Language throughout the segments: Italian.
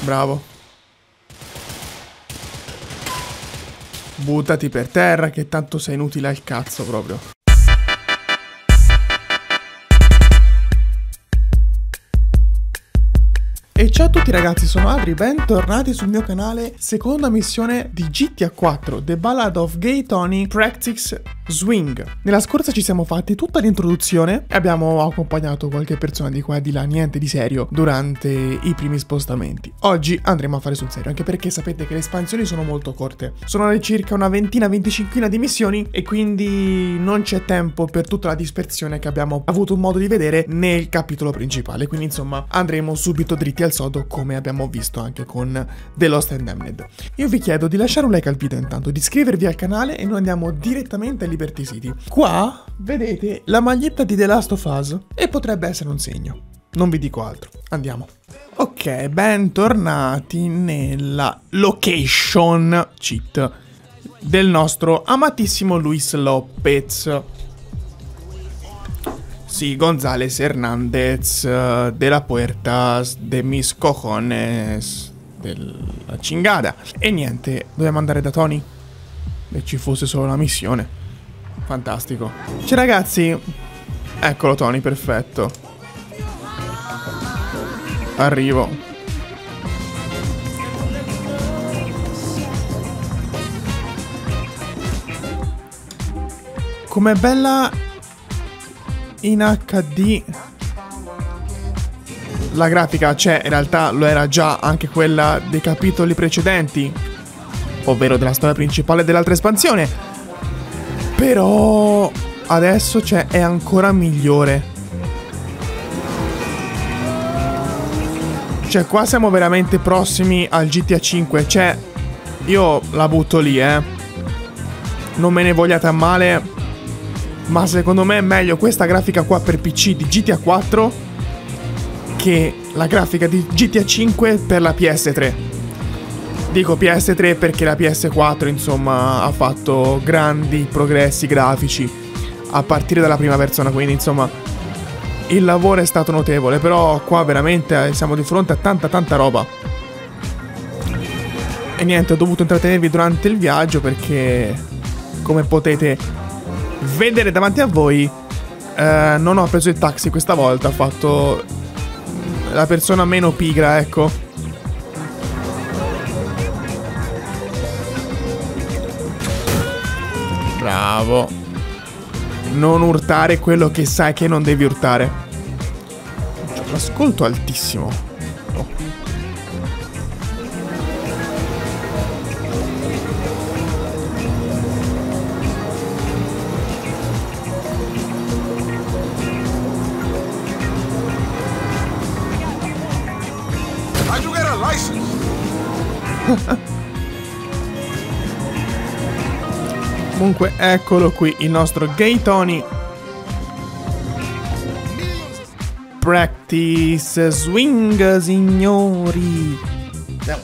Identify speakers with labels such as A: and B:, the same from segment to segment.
A: Bravo. Buttati per terra che tanto sei inutile al cazzo proprio. Ciao a tutti ragazzi, sono Adri, bentornati sul mio canale, seconda missione di GTA 4, The Ballad of Gay Tony Practice Swing. Nella scorsa ci siamo fatti tutta l'introduzione e abbiamo accompagnato qualche persona di qua e di là, niente di serio, durante i primi spostamenti. Oggi andremo a fare sul serio, anche perché sapete che le espansioni sono molto corte. Sono circa una ventina, venticinquina di missioni e quindi non c'è tempo per tutta la dispersione che abbiamo avuto modo di vedere nel capitolo principale. Quindi insomma andremo subito dritti al al sodo come abbiamo visto anche con The Lost and Damned. Io vi chiedo di lasciare un like al video intanto, di iscrivervi al canale e noi andiamo direttamente a Liberty City. Qua vedete la maglietta di The Last of Us e potrebbe essere un segno. Non vi dico altro, andiamo. Ok, bentornati nella location cheat del nostro amatissimo Luis Lopez. Sí, González Hernández uh, de la Puertas, de mis cojones, della cingada. E niente, dobbiamo andare da Tony? E ci fosse solo la missione. Fantastico. Ciao ragazzi. Eccolo Tony, perfetto. Arrivo. Com'è bella in HD la grafica c'è, in realtà lo era già anche quella dei capitoli precedenti, ovvero della storia principale dell'altra espansione. Però adesso c'è, è ancora migliore. Cioè, qua siamo veramente prossimi al GTA 5. Cioè, io la butto lì, eh. Non me ne vogliate a male, ma secondo me è meglio questa grafica qua per PC di GTA 4 che la grafica di GTA 5 per la PS3. Dico PS3 perché la PS4 insomma ha fatto grandi progressi grafici a partire dalla prima persona, quindi insomma il lavoro è stato notevole, però qua veramente siamo di fronte a tanta tanta roba. E niente, ho dovuto intrattenervi durante il viaggio perché come potete vedere davanti a voi eh, non ho preso il taxi questa volta, ho fatto la persona meno pigra, ecco. Bravo. Non urtare quello che sai che non devi urtare. L'ascolto altissimo. Comunque eccolo qui il nostro Gay Tony Practice swing signori Andiamo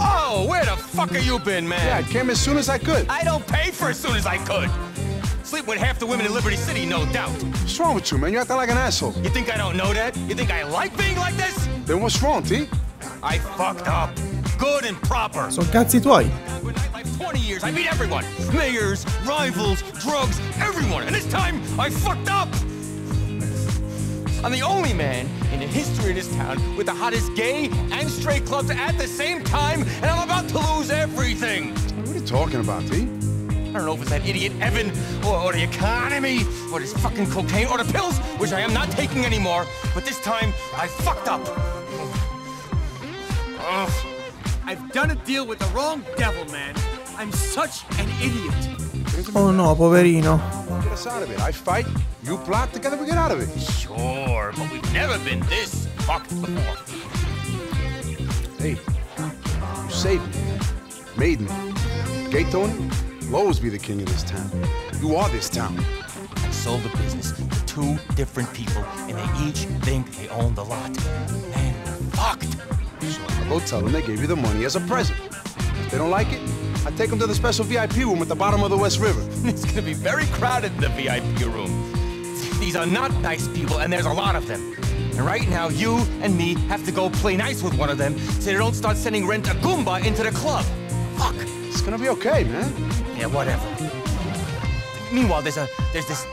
B: Oh, where the fuck have you been, man?
C: Yeah, I came as soon as I could.
B: I don't pay for as soon as I could. Sleep with half the women in Liberty City, no doubt.
C: What's wrong with you, man? You acting like an asshole.
B: You think I don't know that? You think I like being like this?
C: Then what's wrong, T?
B: I fucked up. Good and proper.
A: Sono cazzi tuoi.
B: With nightlife 20 years, I meet everyone. Mayors, rivals, drugs, everyone. And this time, I fucked up. I'm the only man in the history of this town with the hottest gay and straight clubs at the same time, and I'm about to lose everything.
C: What are you talking about, T?
B: I don't know if it's that idiot Evan, or, or, the economy, or this fucking cocaine, or the pills, which I am not taking anymore. But this time, I fucked up. Ugh. I've done a deal with the wrong devil, man. I'm such an idiot.
A: Oh no, poverino.
C: Get us out of it. I fight, you plot, together we get out of it.
B: Sure, but we've never been this fucked before.
C: Hey, you saved me, made me. Gay Tony? You'll always be the king of this town. You are this town.
B: I sold the business to two different people, and they each think they own the lot. Man, we're fucked.
C: So I'll go tell them they gave you the money as a present. If they don't like it, I take them to the special VIP room at the bottom of the West River.
B: It's gonna be very crowded in the VIP room. These are not nice people, and there's a lot of them. And right now, you and me have to go play nice with one of them so they don't start sending Rent a Goomba into the club. Fuck.
C: It's gonna be okay, man.
B: Yeah, whatever. Meanwhile, there's a there's this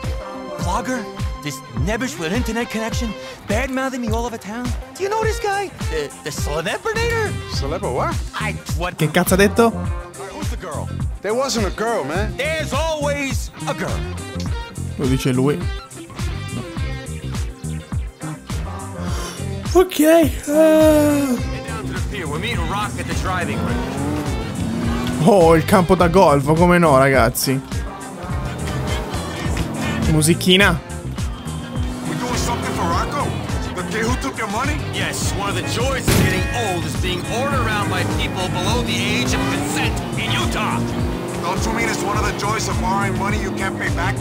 B: blogger, this nebbish with an internet connection, bad mouthing me all over town. Do you know this guy? The the celebrinator?
C: Celebra what?
B: I what?
A: Che cazzo ha detto?
B: Alright, who's the girl?
C: There wasn't a girl, man.
B: There's always a girl.
A: Lo dice lui. Ok. ah.
B: Get down to the pier. We're meeting Rock at the driving range.
A: Oh, il campo da golf, come no, ragazzi. Musichina.
C: We doing something for Rocco? The who took your money?
B: Yes, one of the joys of getting old is being ordered around by people below the age of consent in Utah.
C: Don't you mean it's one of the joys of borrowing money you can't pay back?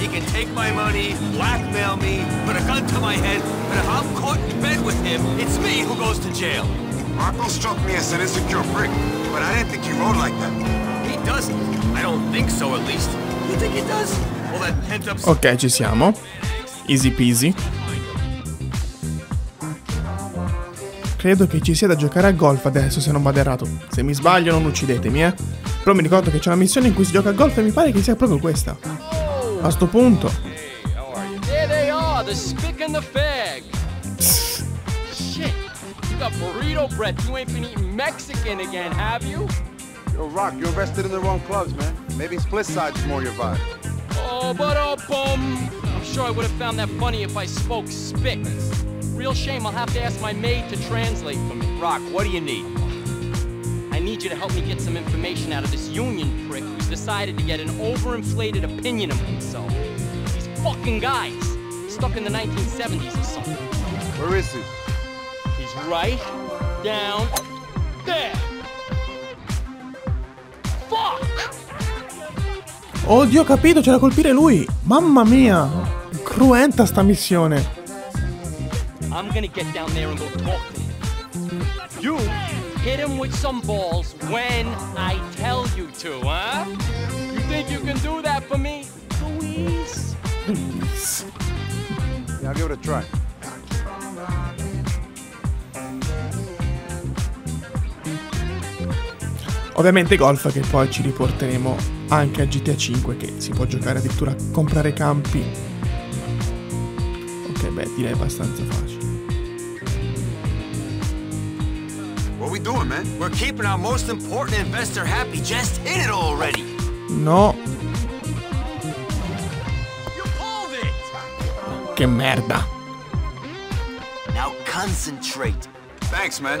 B: He can take my money, blackmail me, put a gun to my head, but if I'm caught in bed with him, it's me who goes to jail.
C: Rocco struck me as an insecure prick, but I didn't think he rode like that.
B: He doesn't. I don't think so, at least. You think he does? Well, that pent-up...
A: Ok, ci siamo. Easy peasy. Credo che ci sia da giocare a golf adesso, se non vado errato. Se mi sbaglio non uccidetemi, eh. Però mi ricordo che c'è una missione in cui si gioca a golf e mi pare che sia proprio questa. A sto punto.
D: There you burrito breath. You ain't been eating Mexican again, have you?
C: Yo, Rock, you're invested in the wrong clubs, man. Maybe split sides more your vibe.
D: Oh, but a bum. I'm sure I would have found that funny if I spoke spick. Real shame, I'll have to ask my maid to translate for me.
B: Rock, what do you need?
D: I need you to help me get some information out of this union prick who's decided to get an overinflated opinion of himself. These fucking guys, stuck in the 1970s or something.
C: Where is he?
D: He's right down there. Fuck!
A: Oddio, ho capito, c'era da colpire lui. Mamma mia. Cruenta sta missione.
D: I'm gonna get down there and go talk to him. You hit him with some balls when I tell you to, huh? You think you can do that for me, Louise?
C: Yeah, I'll give it a try.
A: Ovviamente golf che poi ci riporteremo anche a GTA 5 che si può giocare addirittura a comprare campi. Ok, beh, direi abbastanza facile.
C: What we doing, man?
B: We're keeping our most important investor happy. Just hit it already.
A: No, che merda.
B: Now concentrate.
C: Thanks, man.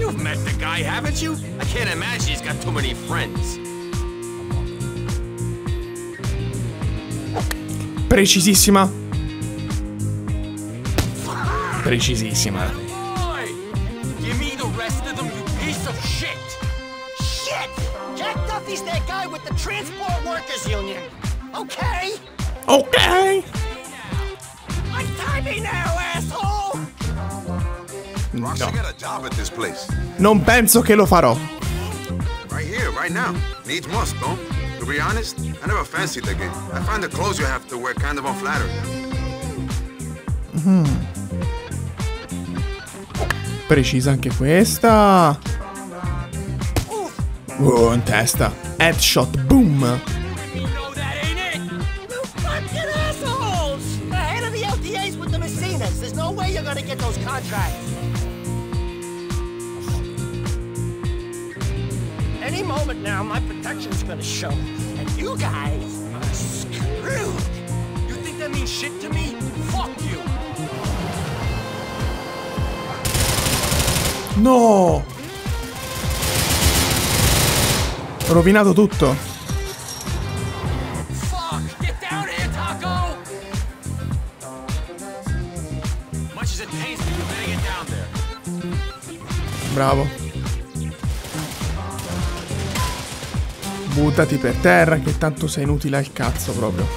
B: You've met the guy, haven't you? I can't imagine he's got too many friends.
A: Precisissima. Precisissima.
D: Give me the rest of them, you piece of shit!
E: Shit! Jack Duffy's that guy with the Transport Workers Union. Okay?
A: Ok.
E: Untie me now,
A: No. Non penso che lo farò.
C: Right here, right now. Needs must, don't? To be honest, I never fancied the game. I find the clothes you have to wear kind of unflattering.
A: Precisa anche questa. Oh, in testa. Headshot, boom.
E: There's no way you're gonna get those contracts. any moment now, my protection's gonna show. And you guys are screwed.
B: You think that means shit to me? Fuck you.
A: No! Ho rovinato tutto.
D: Fuck, get down here,
B: Taco! Much as it pains me, you better get down there.
A: Bravo. Buttati per terra che tanto sei inutile al cazzo proprio.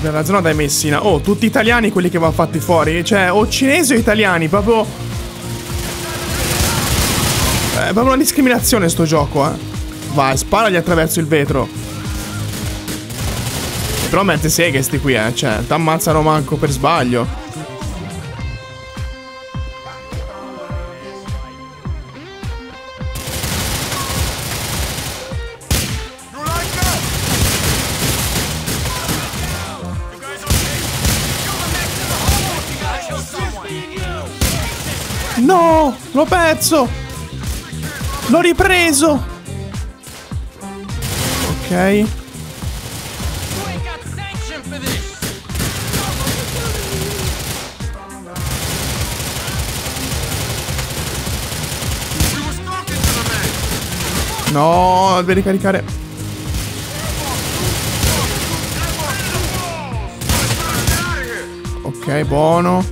A: La zona dai Messina. Oh, tutti italiani quelli che vanno fatti fuori. Cioè, o cinesi o italiani, proprio... È proprio una discriminazione sto gioco, eh. Vai, sparagli attraverso il vetro. Però mette seghe sti qui, eh. Cioè, t'ammazzano manco per sbaglio. No! L'ho perso! L'ho ripreso! Ok. No, devi ricaricare. Ok, buono.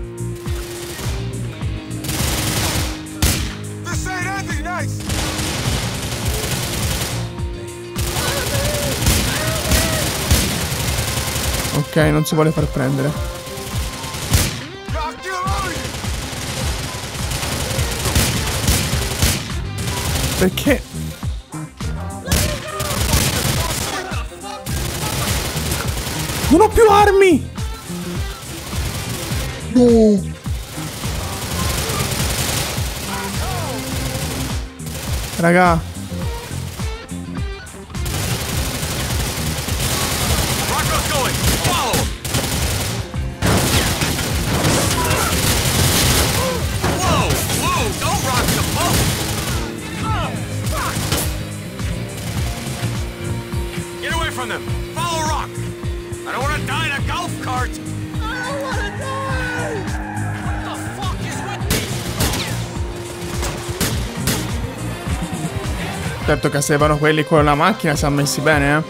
A: Ok, non si vuole far prendere. Perché? Non ho più armi! No! Raga,
B: Rocco's going! Follow him! Whoa! Whoa! Don't rock the boat! Get away from them! Follow Rock!
D: These?
A: certo che se vanno quelli con la macchina siamo messi bene, eh.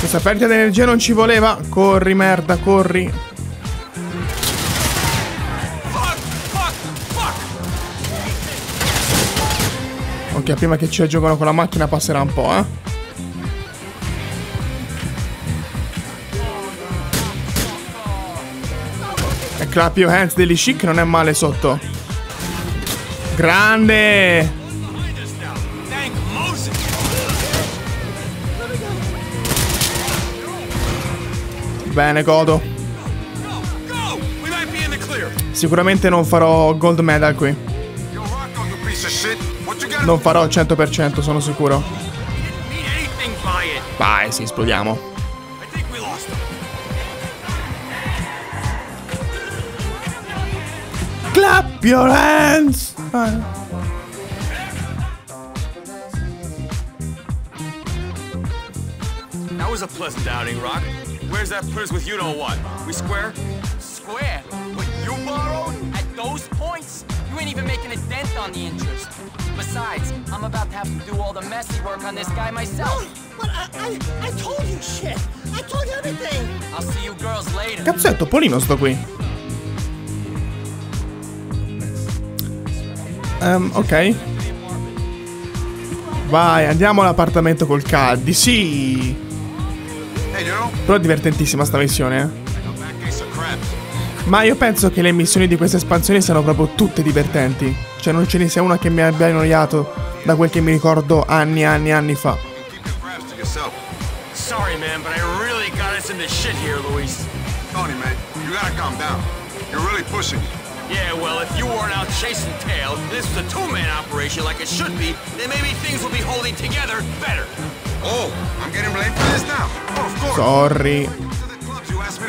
A: Questa perdita di energia non ci voleva. Corri, merda, corri. Ok, prima che ci giocano con la macchina passerà un po', eh. E clap your hands degli chic non è male sotto. Grande! Bene, godo. Sicuramente non farò gold medal qui. Non farò al 100%, sono sicuro. Vai, sì, esplodiamo. Clap your hands! Ah.
B: That was a pleasant outing, Rock. Where's that put us with you know what? We square?
D: Square. What you borrowed? At those points, you ain't even making a dent on the interest. Besides, I'm about to have to do all the messy work on this guy myself.
E: But I, I, I told you shit. I told you everything.
D: I'll see you girls later.
A: Cazzo è Topolino sto qui? Ehm, ok. Vai, andiamo all'appartamento col Caddy, sì! Però è divertentissima sta missione, eh. Ma io penso che le missioni di questa espansione siano proprio tutte divertenti. Cioè non ce ne sia una che mi abbia annoiato da quel che mi ricordo anni e anni e anni fa.
B: Sorry, man, but I really got us into shit here, Luis.
C: Tony, man, you gotta calm down. You're really pushing it.
B: Yeah, well, if you weren't out chasing tails, this was a two-man operation like it should be, then maybe things will be holding together better.
C: Oh, I'm getting blamed for this now. Oh, of course.
A: Sorry.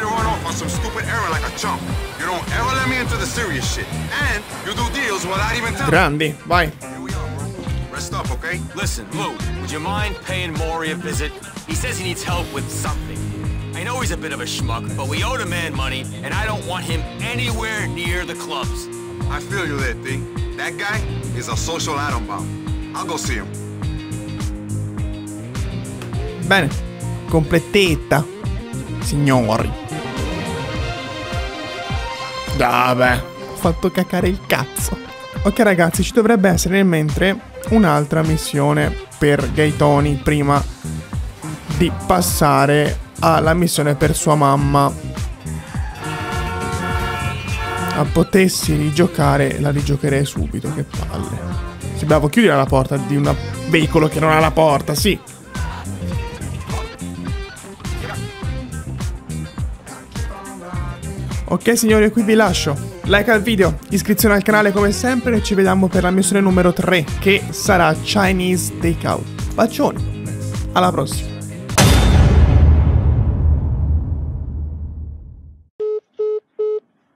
C: Run off on some stupid errand like a chump. You don't ever let me into the serious shit. And you do deals without even telling
A: Grandi, vai.
C: Here we are, bro. Rest up, okay?
B: Listen, Lou, would you mind paying Maury a visit? He says he needs help with something. I know he's a bit of a schmuck, but we owe the man money, and I don't want him anywhere near the clubs.
C: I feel you there, D. That guy is a social atom bomb. I'll go see him.
A: Bene, completetta, signori. Vabbè, ho fatto cacare il cazzo. Ok ragazzi, ci dovrebbe essere nel mentre un'altra missione per Gaetoni prima di passare alla missione per sua mamma. A potessi rigiocare, la rigiocherei subito, che palle. Sì, chiudere la porta di un veicolo che non ha la porta, sì. Ok signori, qui vi lascio. Like al video, iscrizione al canale come sempre e ci vediamo per la missione numero 3 che sarà Chinese Takeout. Bacioni, alla prossima.